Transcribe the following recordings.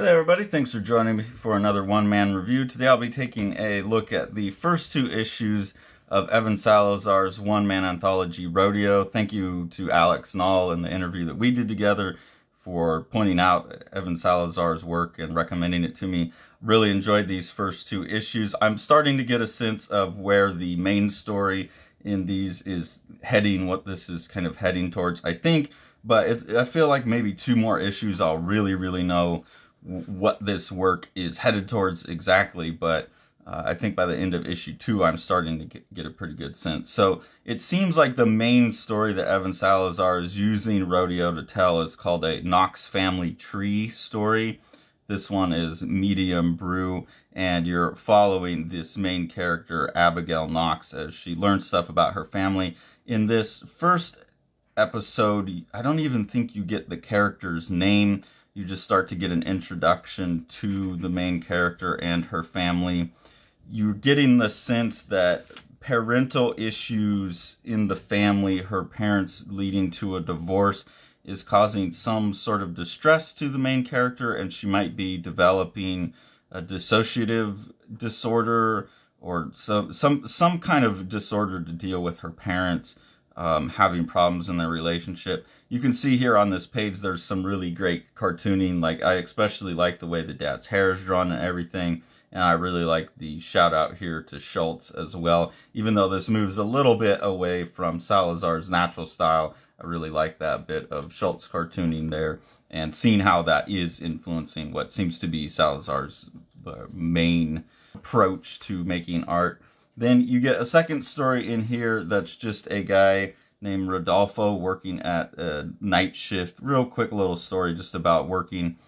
Hey there everybody, thanks for joining me for another one-man review. Today I'll be taking a look at the first two issues of Evan Salazar's one-man anthology Rodeo. Thank you to Alex Nall in the interview that we did together for pointing out Evan Salazar's work and recommending it to me. Really enjoyed these first two issues. I'm starting to get a sense of where the main story in these is heading, what this is kind of heading towards, I think. But I feel like maybe two more issues I'll really, really know what this work is headed towards exactly, but uh, I think by the end of issue two, I'm starting to get, get, a pretty good sense. So it seems like the main story that Evan Salazar is using Rodeo to tell is called a Knox family tree story. This one is medium brew, and you're following this main character, Abigail Knox, as she learns stuff about her family. In this first episode, I don't even think you get the character's name you just start to get an introduction to the main character and her family. You're getting the sense that parental issues in the family, her parents leading to a divorce, is causing some sort of distress to the main character, and she might be developing a dissociative disorder or some some some kind of disorder to deal with her parents um, having problems in their relationship. You can see here on this page there's some really great cartooning. Like I especially like the way the dad's hair is drawn and everything. And I really like the shout out here to Schulz as well. Even though this moves a little bit away from Salazar's natural style, I really like that bit of Schulz cartooning there and seeing how that is influencing what seems to be Salazar's uh, main approach to making art. Then you get a second story in here that's just a guy named Rodolfo working at a night shift. Real quick little story just about working.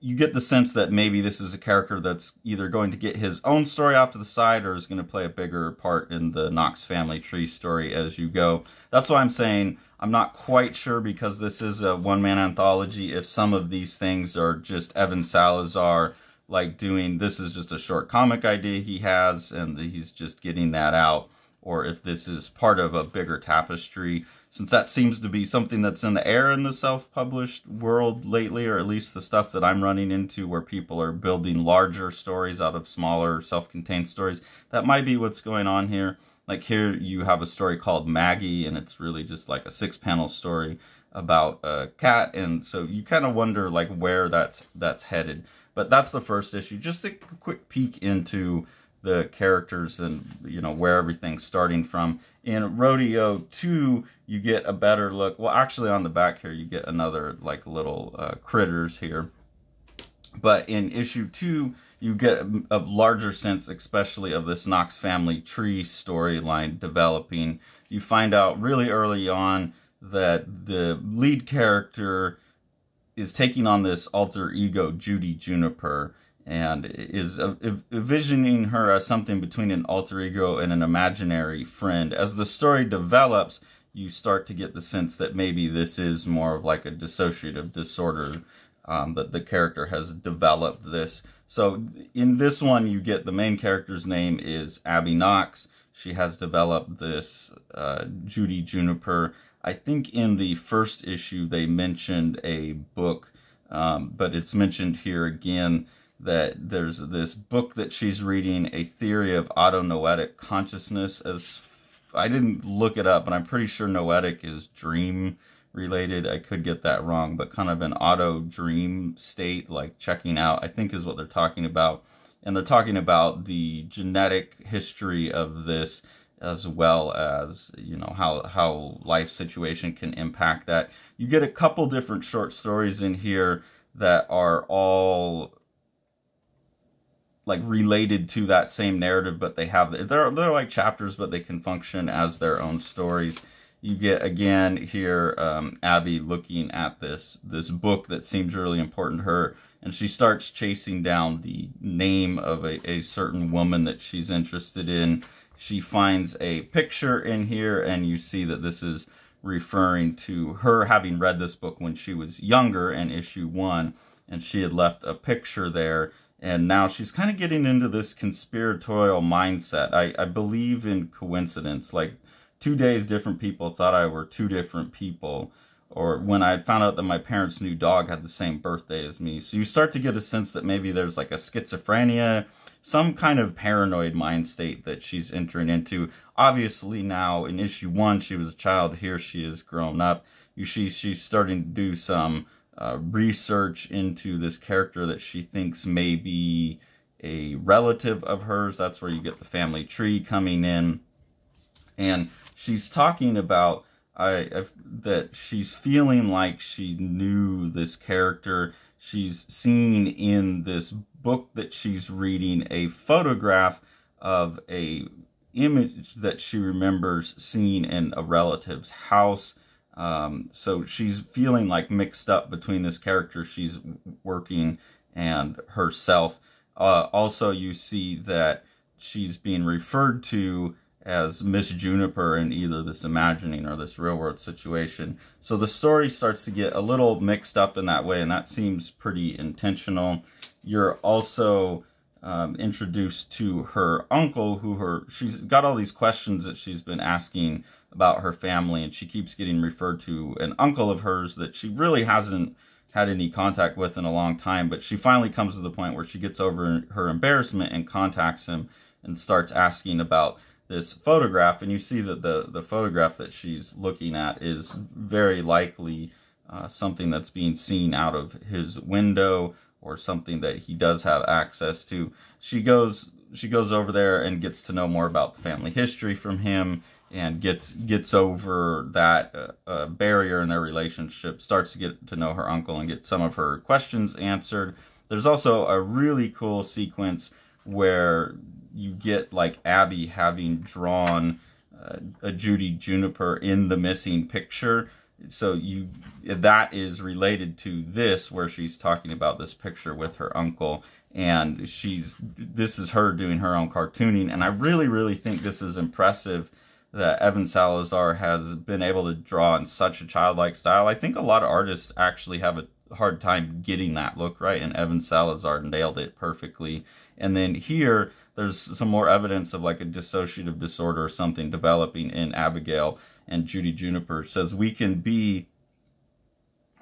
You get the sense that maybe this is a character that's either going to get his own story off to the side or is going to play a bigger part in the Knox family tree story as you go. That's why I'm saying I'm not quite sure because this is a one-man anthology if some of these things are just Evan Salazar like doing this is just a short comic idea he has and he's just getting that out or if this is part of a bigger tapestry since that seems to be something that's in the air in the self-published world lately or at least the stuff that I'm running into where people are building larger stories out of smaller self-contained stories. That might be what's going on here. Like here you have a story called Maggie and it's really just like a six panel story about a cat and so you kind of wonder like where that's that's headed but that's the first issue. Just a quick peek into the characters and you know where everything's starting from. In Rodeo 2, you get a better look. Well, actually on the back here, you get another like little uh, critters here. But in issue 2, you get a larger sense, especially of this Knox family tree storyline developing. You find out really early on that the lead character is taking on this alter ego, Judy Juniper, and is envisioning her as something between an alter ego and an imaginary friend. As the story develops, you start to get the sense that maybe this is more of like a dissociative disorder um, that the character has developed this. So in this one, you get the main character's name is Abby Knox. She has developed this uh, Judy Juniper I think in the first issue they mentioned a book, um, but it's mentioned here again that there's this book that she's reading, A Theory of Autonoetic Consciousness. As I didn't look it up, but I'm pretty sure noetic is dream related. I could get that wrong, but kind of an auto dream state, like checking out, I think is what they're talking about. And they're talking about the genetic history of this as well as you know how how life situation can impact that. You get a couple different short stories in here that are all like related to that same narrative but they have they're they're like chapters but they can function as their own stories. You get again here um, abby looking at this this book that seems really important to her and she starts chasing down the name of a, a certain woman that she's interested in she finds a picture in here and you see that this is referring to her having read this book when she was younger in issue one and she had left a picture there. And now she's kind of getting into this conspiratorial mindset. I, I believe in coincidence. Like two days different people thought i were two different people. Or when I found out that my parents' new dog had the same birthday as me. So you start to get a sense that maybe there's like a schizophrenia, some kind of paranoid mind state that she's entering into. Obviously now in issue one, she was a child. Here she is grown up. You see, she's starting to do some uh, research into this character that she thinks may be a relative of hers. That's where you get the family tree coming in. And she's talking about I, I, that she's feeling like she knew this character. She's seen in this book that she's reading a photograph of a image that she remembers seeing in a relative's house. Um, so she's feeling like mixed up between this character she's working and herself. Uh, also, you see that she's being referred to as Miss Juniper in either this imagining or this real world situation. So the story starts to get a little mixed up in that way, and that seems pretty intentional. You're also um, introduced to her uncle, who her she's got all these questions that she's been asking about her family, and she keeps getting referred to an uncle of hers that she really hasn't had any contact with in a long time. But she finally comes to the point where she gets over her embarrassment and contacts him and starts asking about this photograph and you see that the the photograph that she's looking at is very likely uh, something that's being seen out of his window or something that he does have access to. She goes she goes over there and gets to know more about the family history from him and gets gets over that uh, uh, barrier in their relationship starts to get to know her uncle and get some of her questions answered. There's also a really cool sequence where you get like Abby having drawn uh, a Judy Juniper in the missing picture. So you that is related to this where she's talking about this picture with her uncle and she's this is her doing her own cartooning and I really really think this is impressive that Evan Salazar has been able to draw in such a childlike style. I think a lot of artists actually have a hard time getting that look right and Evan Salazar nailed it perfectly. And then here there's some more evidence of like a dissociative disorder or something developing in Abigail and Judy Juniper says we can be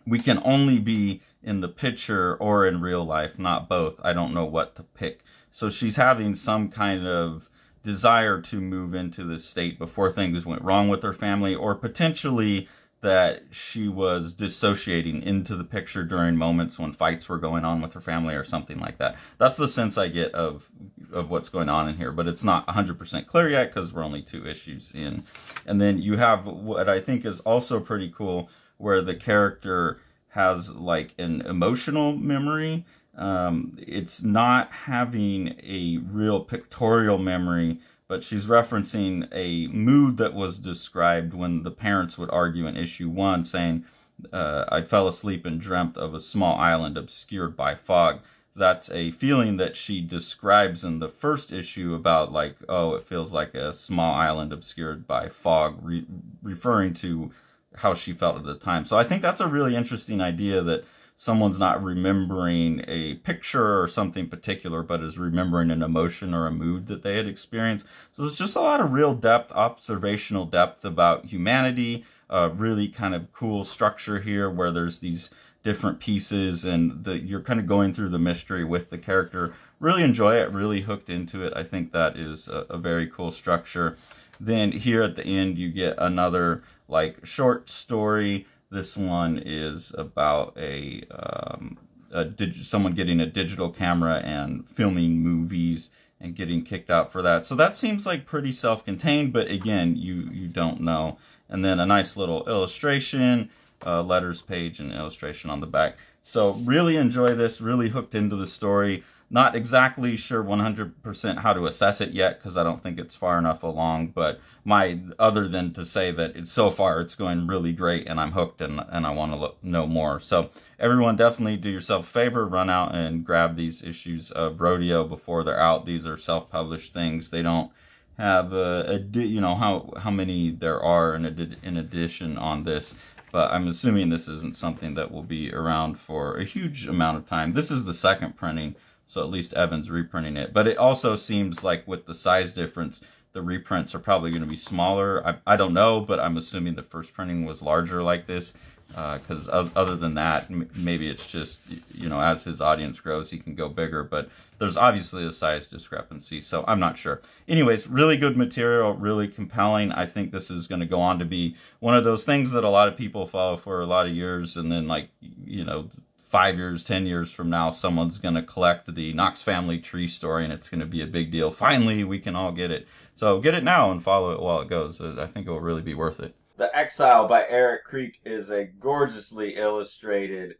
we can only be in the picture or in real life, not both. I don't know what to pick. So she's having some kind of desire to move into this state before things went wrong with her family or potentially that she was dissociating into the picture during moments when fights were going on with her family or something like that. That's the sense I get of of what's going on in here, but it's not 100% clear yet because we're only two issues in. And then you have what I think is also pretty cool where the character has like an emotional memory. Um, it's not having a real pictorial memory but she's referencing a mood that was described when the parents would argue in issue one, saying, uh, I fell asleep and dreamt of a small island obscured by fog. That's a feeling that she describes in the first issue about, like, oh, it feels like a small island obscured by fog, re- referring to how she felt at the time. So I think that's a really interesting idea that someone's not remembering a picture or something particular, but is remembering an emotion or a mood that they had experienced. So there's just a lot of real depth, observational depth about humanity, a really kind of cool structure here where there's these different pieces and the, you're kind of going through the mystery with the character. Really enjoy it, really hooked into it. I think that is a, a very cool structure. Then here at the end, you get another like short story this one is about a, um, a someone getting a digital camera and filming movies and getting kicked out for that. So that seems like pretty self-contained, but again, you you don't know. And then a nice little illustration, uh, letters page, and illustration on the back. So really enjoy this. Really hooked into the story. Not exactly sure 100% how to assess it yet because I don't think it's far enough along. But my other than to say that it's so far it's going really great and I'm hooked and and I want to know more. So everyone, definitely do yourself a favor, run out and grab these issues of Rodeo before they're out. These are self-published things. They don't have a, a, you know how how many there are in, in addition on this but I'm assuming this isn't something that will be around for a huge amount of time. This is the second printing, so at least Evan's reprinting it. But it also seems like with the size difference, the reprints are probably going to be smaller. I, I don't know, but I'm assuming the first printing was larger like this. Because uh, other than that, maybe it's just, you know, as his audience grows, he can go bigger. But there's obviously a size discrepancy, so I'm not sure. Anyways, really good material, really compelling. I think this is going to go on to be one of those things that a lot of people follow for a lot of years, and then, like, you know, five years, ten years from now, someone's going to collect the Knox family tree story and it's going to be a big deal. Finally, we can all get it. So get it now and follow it while it goes. Uh, I think it will really be worth it. The Exile by Erik Kriek is a gorgeously illustrated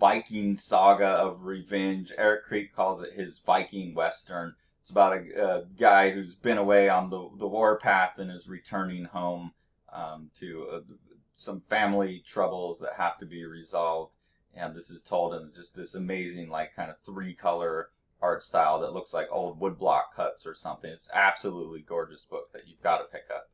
Viking saga of revenge. Erik Kriek calls it his Viking Western. It's about a, a guy who's been away on the, the warpath and is returning home um, to uh, some family troubles that have to be resolved and this is told in just this amazing like kind of three color art style that looks like old woodblock cuts or something. It's absolutely gorgeous book that you've got to pick up.